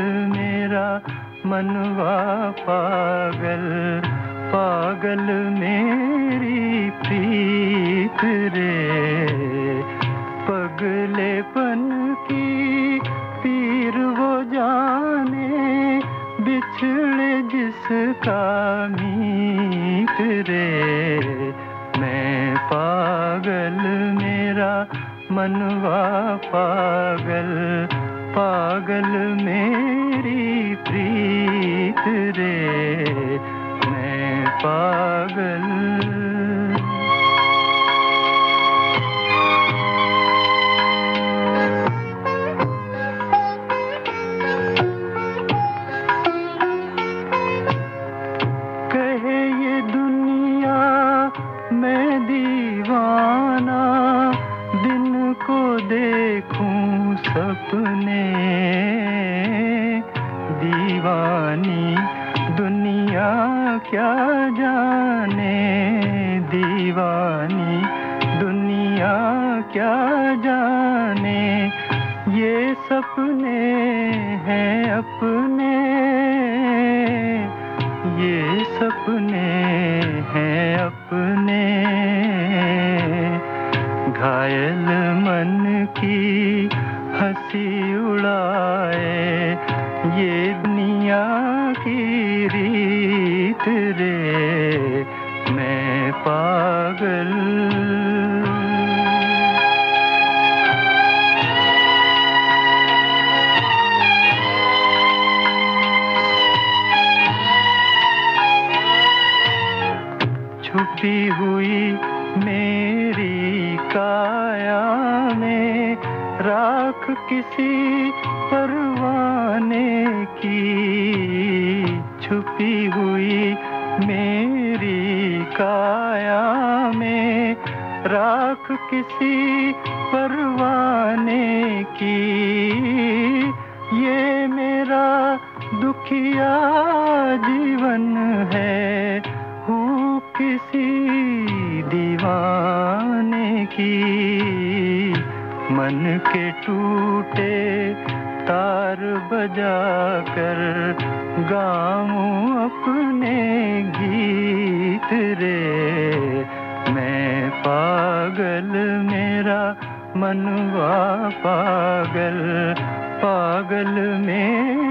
पागल मेरा मनवा पागल पागल मेरी प्रीत रे। पगलेपन की पीर वो जाने, बिछड़े जिसका मीत रे। मैं पागल मेरा मनवा पागल पागल मेरी प्रीत रे मैं पागल सपने दीवानी दुनिया क्या जाने? दीवानी दुनिया क्या जाने? ये सपने हैं अपने। ये सपने हैं अपने। की हँसी उड़ाए ये दुनिया की रीत रे मैं पागल। छुपी हुई किसी परवाने की छुपी हुई मेरी काया में राख किसी परवाने की। ये मेरा दुखिया जीवन है, हूँ किसी मन के टूटे, तार बजा कर गाऊं अपने गीत रे। मैं पागल, मेरा मनवा पागल पागल मेरी